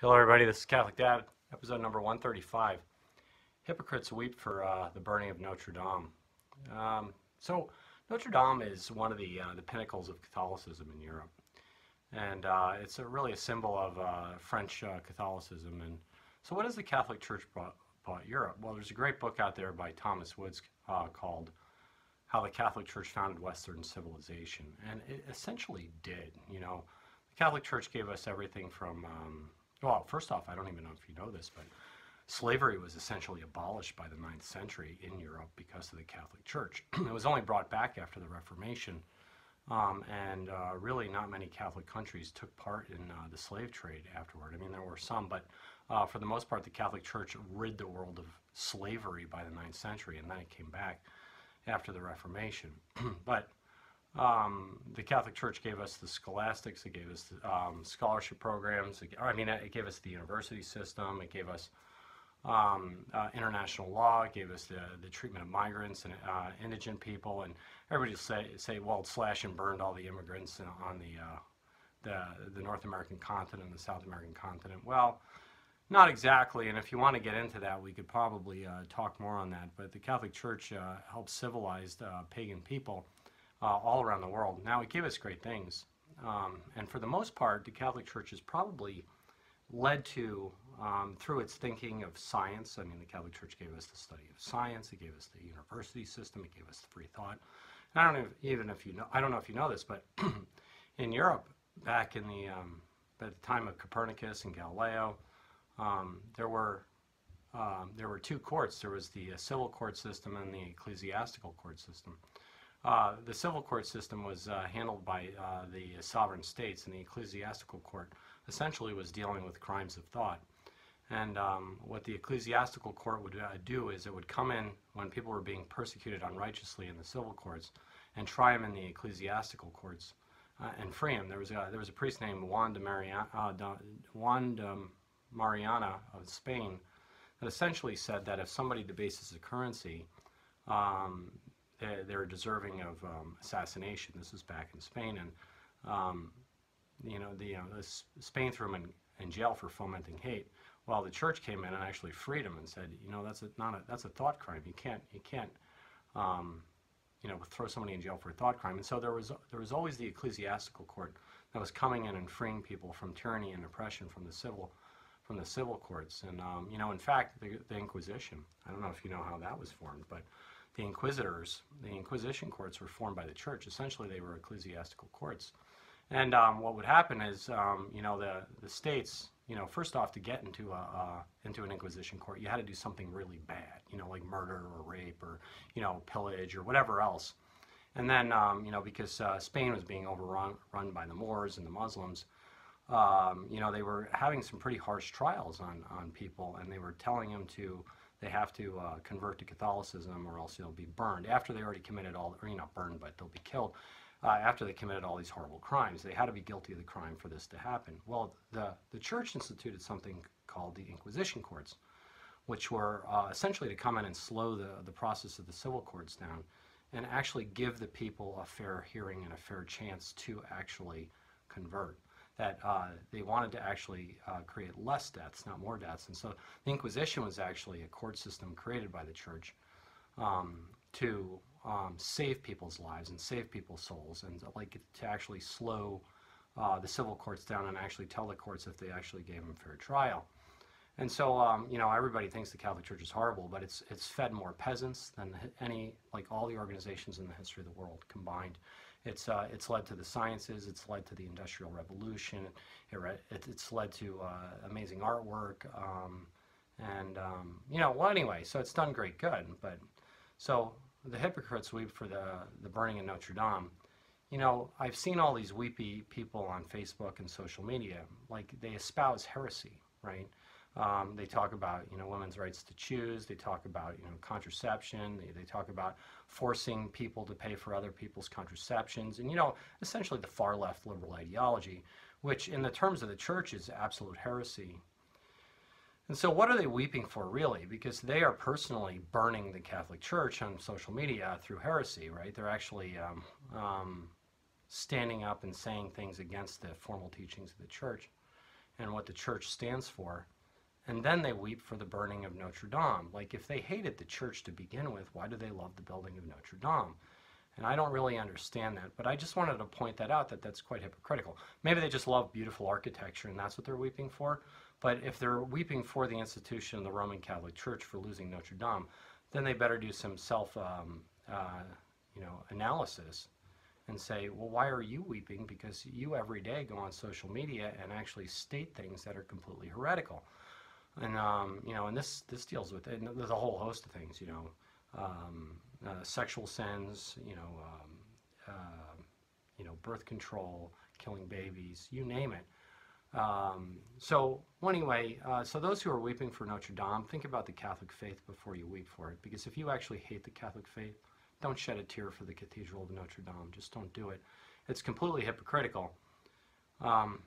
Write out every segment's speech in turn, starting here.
Hello, everybody. This is Catholic Dad, episode number 135. Hypocrites weep for uh, the burning of Notre Dame. Um, so, Notre Dame is one of the uh, the pinnacles of Catholicism in Europe, and uh, it's a, really a symbol of uh, French uh, Catholicism. And so, what has the Catholic Church brought, brought Europe? Well, there's a great book out there by Thomas Woods uh, called "How the Catholic Church Founded Western Civilization," and it essentially did. You know, the Catholic Church gave us everything from um, well, first off, I don't even know if you know this, but slavery was essentially abolished by the 9th century in Europe because of the Catholic Church. it was only brought back after the Reformation, um, and uh, really not many Catholic countries took part in uh, the slave trade afterward. I mean, there were some, but uh, for the most part, the Catholic Church rid the world of slavery by the 9th century, and then it came back after the Reformation. but um, the Catholic Church gave us the scholastics, it gave us the, um, scholarship programs, it, I mean, it gave us the university system, it gave us um, uh, international law, it gave us the, the treatment of migrants and uh, indigent people, and everybody say, say, well, slash and burned all the immigrants on the, uh, the, the North American continent and the South American continent. Well, not exactly, and if you want to get into that, we could probably uh, talk more on that, but the Catholic Church uh, helped civilize uh, pagan people uh, all around the world. Now, it gave us great things. Um, and for the most part, the Catholic Church has probably led to, um, through its thinking of science, I mean, the Catholic Church gave us the study of science, it gave us the university system, it gave us free thought. And I don't know if, even if you know, I don't know if you know this, but in Europe, back in the, um, at the time of Copernicus and Galileo, um, there were um, there were two courts. There was the uh, civil court system and the ecclesiastical court system. Uh, the civil court system was uh, handled by uh, the sovereign states, and the ecclesiastical court essentially was dealing with crimes of thought. And um, what the ecclesiastical court would uh, do is it would come in when people were being persecuted unrighteously in the civil courts and try them in the ecclesiastical courts uh, and free them. There was a, there was a priest named Juan de, Mariana, Juan de Mariana of Spain that essentially said that if somebody debases a currency, um, they're deserving of um, assassination. This was back in Spain, and um, you know, the, uh, Spain threw him in, in, jail for fomenting hate. Well, the church came in and actually freed him and said, you know, that's a, not a, that's a thought crime. You can't, you can't, um, you know, throw somebody in jail for a thought crime. And so there was, there was always the ecclesiastical court that was coming in and freeing people from tyranny and oppression from the civil, from the civil courts. And um, you know, in fact, the, the Inquisition. I don't know if you know how that was formed, but the inquisitors, the Inquisition courts were formed by the church. Essentially, they were ecclesiastical courts. And um, what would happen is, um, you know, the, the states, you know, first off, to get into a uh, into an Inquisition court, you had to do something really bad, you know, like murder or rape or, you know, pillage or whatever else. And then, um, you know, because uh, Spain was being overrun run by the Moors and the Muslims, um, you know, they were having some pretty harsh trials on, on people, and they were telling them to they have to uh, convert to Catholicism or else they'll be burned after they already committed all, or you know, burned, but they'll be killed uh, after they committed all these horrible crimes. They had to be guilty of the crime for this to happen. Well, the, the church instituted something called the Inquisition courts, which were uh, essentially to come in and slow the, the process of the civil courts down and actually give the people a fair hearing and a fair chance to actually convert that uh, they wanted to actually uh, create less deaths, not more deaths. And so the Inquisition was actually a court system created by the church um, to um, save people's lives and save people's souls and like to actually slow uh, the civil courts down and actually tell the courts if they actually gave them fair trial. And so, um, you know, everybody thinks the Catholic Church is horrible, but it's it's fed more peasants than any, like all the organizations in the history of the world combined. It's, uh, it's led to the sciences, it's led to the Industrial Revolution, it, it's led to uh, amazing artwork, um, and, um, you know, well, anyway, so it's done great good, but, so the hypocrites weep for the, the burning of Notre Dame. You know, I've seen all these weepy people on Facebook and social media, like they espouse heresy, right? Um, they talk about you know women's rights to choose. They talk about you know contraception. They, they talk about forcing people to pay for other people's contraceptions, and you know essentially the far left liberal ideology, which in the terms of the church is absolute heresy. And so, what are they weeping for, really? Because they are personally burning the Catholic Church on social media through heresy, right? They're actually um, um, standing up and saying things against the formal teachings of the church. and what the church stands for. And then they weep for the burning of Notre Dame. Like, if they hated the church to begin with, why do they love the building of Notre Dame? And I don't really understand that, but I just wanted to point that out that that's quite hypocritical. Maybe they just love beautiful architecture and that's what they're weeping for. But if they're weeping for the institution of the Roman Catholic Church for losing Notre Dame, then they better do some self, um, uh, you know, analysis and say, well, why are you weeping? Because you every day go on social media and actually state things that are completely heretical. And um, you know, and this this deals with and there's a whole host of things. You know, um, uh, sexual sins. You know, um, uh, you know, birth control, killing babies, you name it. Um, so well, anyway, uh, so those who are weeping for Notre Dame, think about the Catholic faith before you weep for it. Because if you actually hate the Catholic faith, don't shed a tear for the Cathedral of Notre Dame. Just don't do it. It's completely hypocritical. Um,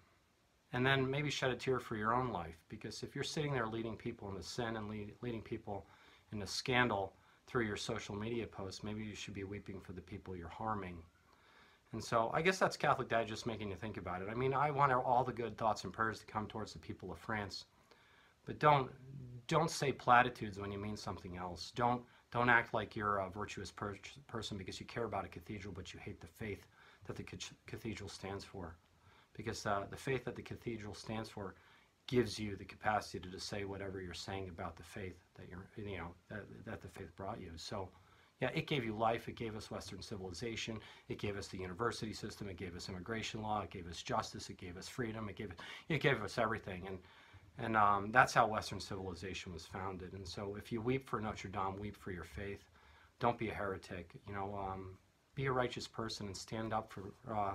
and then maybe shed a tear for your own life. Because if you're sitting there leading people into sin and lead, leading people into scandal through your social media posts, maybe you should be weeping for the people you're harming. And so I guess that's Catholic Digest making you think about it. I mean, I want all the good thoughts and prayers to come towards the people of France. But don't don't say platitudes when you mean something else. Don't don't act like you're a virtuous per person because you care about a cathedral, but you hate the faith that the cathedral stands for. Because uh, the faith that the cathedral stands for gives you the capacity to say whatever you're saying about the faith that you're, you know, that, that the faith brought you. So, yeah, it gave you life. It gave us Western civilization. It gave us the university system. It gave us immigration law. It gave us justice. It gave us freedom. It gave it gave us everything. And and um, that's how Western civilization was founded. And so if you weep for Notre Dame, weep for your faith. Don't be a heretic. You know, um, be a righteous person and stand up for, uh,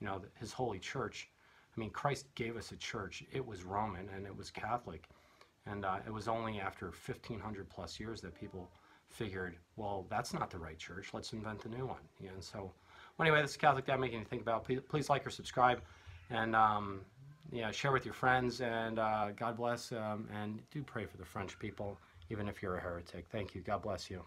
you know, his holy church. I mean, Christ gave us a church. It was Roman and it was Catholic. And uh, it was only after 1,500 plus years that people figured, well, that's not the right church. Let's invent a new one. Yeah, and so, well, anyway, this is Catholic Dad making you think about. Please, please like or subscribe. And um, yeah, share with your friends, and uh, God bless. Um, and do pray for the French people, even if you're a heretic. Thank you. God bless you.